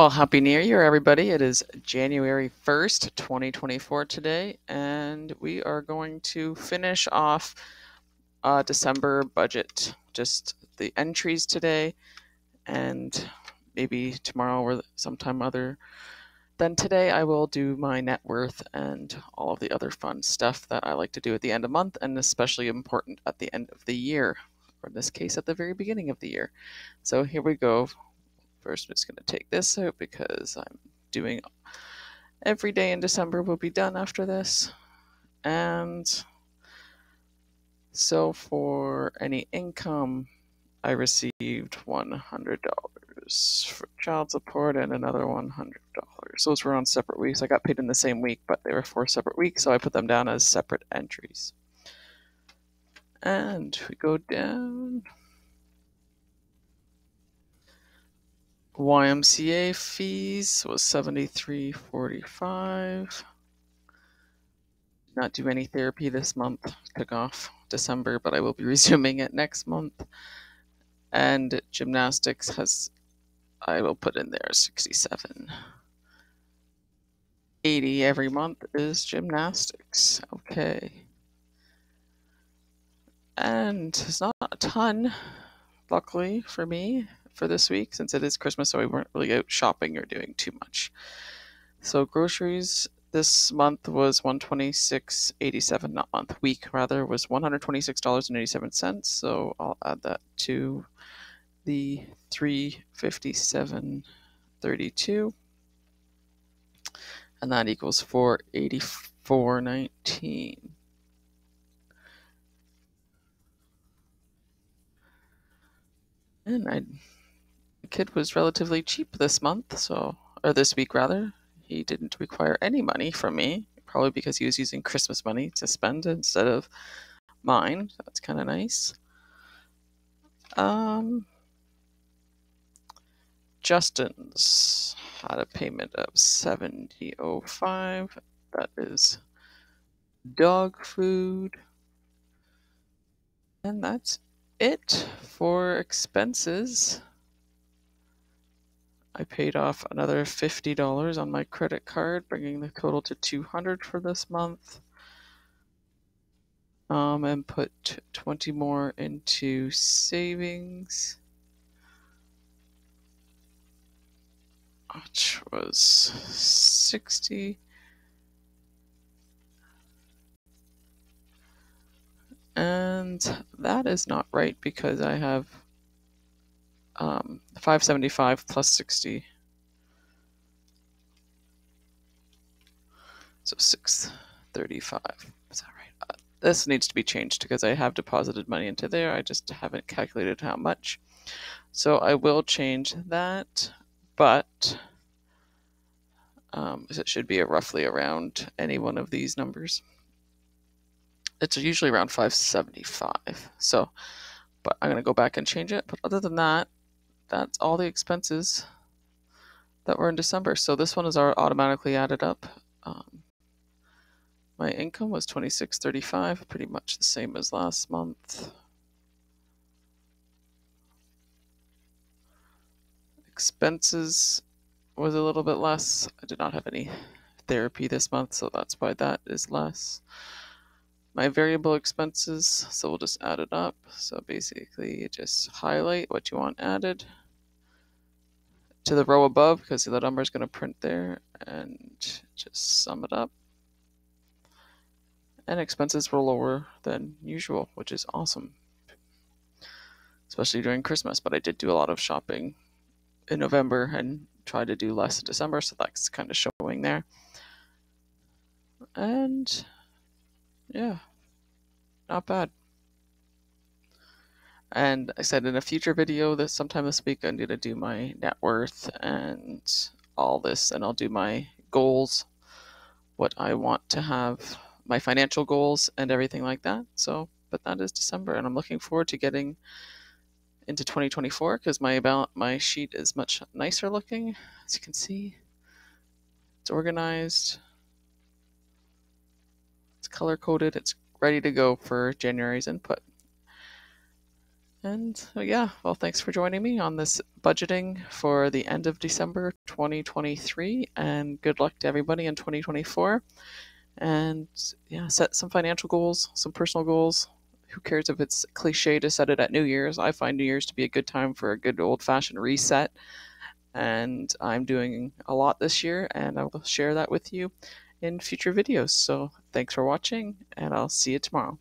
Well, Happy New Year, everybody. It is January 1st, 2024 today, and we are going to finish off uh, December budget. Just the entries today, and maybe tomorrow or sometime other than today, I will do my net worth and all of the other fun stuff that I like to do at the end of month, and especially important at the end of the year, or in this case, at the very beginning of the year. So here we go. First, I'm just going to take this out because I'm doing every day in December will be done after this. And so for any income, I received $100 for child support and another $100. Those were on separate weeks. I got paid in the same week, but they were four separate weeks, so I put them down as separate entries. And we go down. YMCA fees was seventy three forty five. Not do any therapy this month. Took off December, but I will be resuming it next month. And gymnastics has I will put in there sixty seven. 80 every month is gymnastics. Okay. And it's not a ton, luckily for me for this week since it is Christmas, so we weren't really out shopping or doing too much. So groceries this month was 126.87 not month week rather was $126.87 so I'll add that to the 357.32 and that equals 484.19 and I kid was relatively cheap this month, so or this week rather. He didn't require any money from me, probably because he was using Christmas money to spend instead of mine. That's kind of nice. Um, Justin's had a payment of 7005. That is dog food. And that's it for expenses. I paid off another $50 on my credit card, bringing the total to 200 for this month. Um, and put 20 more into savings, which was 60. And that is not right because I have um, 575 plus 60. So 635. Is that right? Uh, this needs to be changed because I have deposited money into there. I just haven't calculated how much. So I will change that, but um, it should be roughly around any one of these numbers. It's usually around 575. So, but I'm going to go back and change it. But other than that, that's all the expenses that were in December. So this one is automatically added up. Um, my income was 2635, pretty much the same as last month. Expenses was a little bit less. I did not have any therapy this month, so that's why that is less. My variable expenses, so we'll just add it up. So basically, you just highlight what you want added to the row above because the number is going to print there and just sum it up. And expenses were lower than usual, which is awesome, especially during Christmas. But I did do a lot of shopping in November and tried to do less in December, so that's kind of showing there. And yeah, not bad. And I said in a future video that sometime this week I'm going to do my net worth and all this, and I'll do my goals, what I want to have, my financial goals, and everything like that. So, but that is December, and I'm looking forward to getting into 2024 because my about my sheet is much nicer looking, as you can see. It's organized. It's color coded. It's ready to go for January's input. And uh, yeah, well, thanks for joining me on this budgeting for the end of December 2023. And good luck to everybody in 2024. And yeah, set some financial goals, some personal goals. Who cares if it's cliche to set it at New Year's? I find New Year's to be a good time for a good old fashioned reset. And I'm doing a lot this year, and I will share that with you in future videos. So thanks for watching, and I'll see you tomorrow.